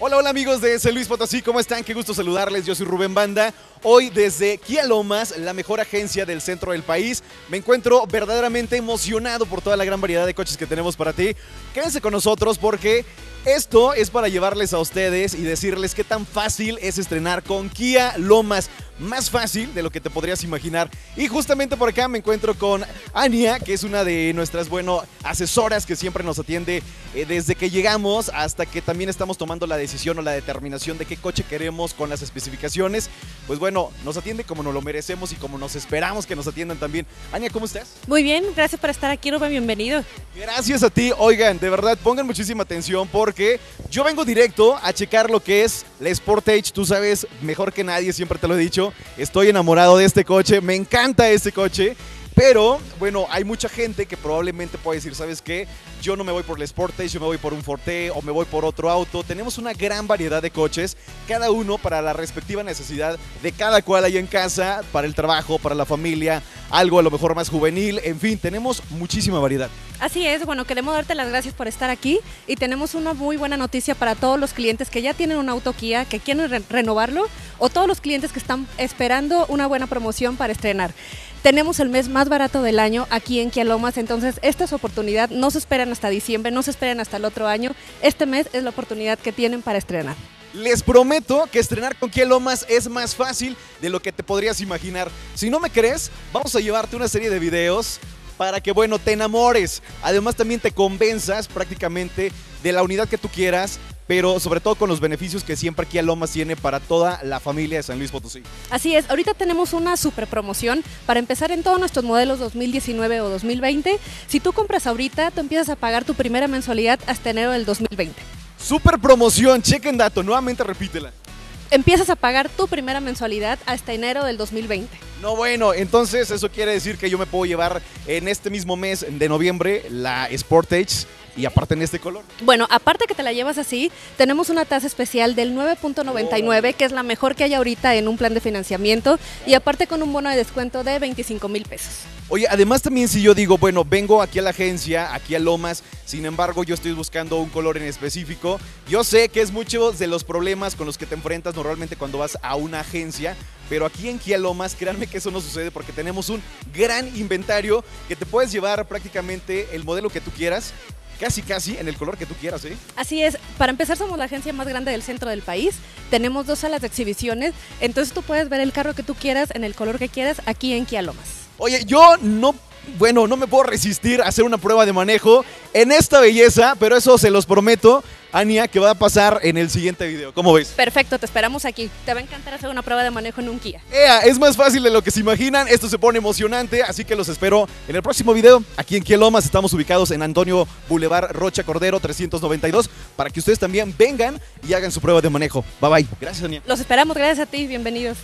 Hola, hola amigos de San Luis Potosí, ¿cómo están? Qué gusto saludarles, yo soy Rubén Banda. Hoy desde Kia Lomas, la mejor agencia del centro del país, me encuentro verdaderamente emocionado por toda la gran variedad de coches que tenemos para ti. Quédense con nosotros porque esto es para llevarles a ustedes y decirles qué tan fácil es estrenar con Kia Lomas. Más fácil de lo que te podrías imaginar. Y justamente por acá me encuentro con Ania, que es una de nuestras, bueno, asesoras que siempre nos atiende eh, desde que llegamos hasta que también estamos tomando la decisión o la determinación de qué coche queremos con las especificaciones. Pues bueno, nos atiende como nos lo merecemos y como nos esperamos que nos atiendan también. Ania, ¿cómo estás? Muy bien, gracias por estar aquí, Rubén, bienvenido. Gracias a ti. Oigan, de verdad, pongan muchísima atención porque yo vengo directo a checar lo que es la Sportage. Tú sabes mejor que nadie, siempre te lo he dicho. Estoy enamorado de este coche, me encanta este coche. Pero, bueno, hay mucha gente que probablemente puede decir, ¿sabes qué? Yo no me voy por el Sportage, yo me voy por un Forte o me voy por otro auto. Tenemos una gran variedad de coches, cada uno para la respectiva necesidad de cada cual ahí en casa, para el trabajo, para la familia, algo a lo mejor más juvenil, en fin, tenemos muchísima variedad. Así es, bueno, queremos darte las gracias por estar aquí y tenemos una muy buena noticia para todos los clientes que ya tienen un auto Kia, que quieren re renovarlo o todos los clientes que están esperando una buena promoción para estrenar. Tenemos el mes más barato del año aquí en Kia Lomas, entonces esta es oportunidad, no se esperan hasta diciembre, no se esperan hasta el otro año, este mes es la oportunidad que tienen para estrenar. Les prometo que estrenar con Kia Lomas es más fácil de lo que te podrías imaginar. Si no me crees, vamos a llevarte una serie de videos para que, bueno, te enamores. Además, también te convenzas prácticamente de la unidad que tú quieras, pero sobre todo con los beneficios que siempre Kia Lomas tiene para toda la familia de San Luis Potosí. Así es, ahorita tenemos una super promoción para empezar en todos nuestros modelos 2019 o 2020. Si tú compras ahorita, tú empiezas a pagar tu primera mensualidad hasta enero del 2020. Super promoción, chequen dato, nuevamente repítela. Empiezas a pagar tu primera mensualidad hasta enero del 2020. No, bueno, entonces eso quiere decir que yo me puedo llevar en este mismo mes de noviembre la Sportage y aparte en este color. Bueno, aparte que te la llevas así, tenemos una tasa especial del 9.99, que es la mejor que hay ahorita en un plan de financiamiento, y aparte con un bono de descuento de 25 mil pesos. Oye, además también si yo digo, bueno, vengo aquí a la agencia, aquí a Lomas, sin embargo yo estoy buscando un color en específico, yo sé que es muchos de los problemas con los que te enfrentas normalmente cuando vas a una agencia, pero aquí en Kia Lomas, créanme que eso no sucede porque tenemos un gran inventario que te puedes llevar prácticamente el modelo que tú quieras casi casi en el color que tú quieras, ¿eh? Así es, para empezar somos la agencia más grande del centro del país, tenemos dos salas de exhibiciones, entonces tú puedes ver el carro que tú quieras en el color que quieras aquí en Kia Lomas. Oye, yo no bueno, no me puedo resistir a hacer una prueba de manejo en esta belleza, pero eso se los prometo, Ania, que va a pasar en el siguiente video. ¿Cómo ves? Perfecto, te esperamos aquí. Te va a encantar hacer una prueba de manejo en un Kia. Ea, es más fácil de lo que se imaginan, esto se pone emocionante, así que los espero en el próximo video. Aquí en Kia Lomas estamos ubicados en Antonio Boulevard Rocha Cordero 392, para que ustedes también vengan y hagan su prueba de manejo. Bye bye. Gracias, Ania. Los esperamos, gracias a ti, bienvenidos.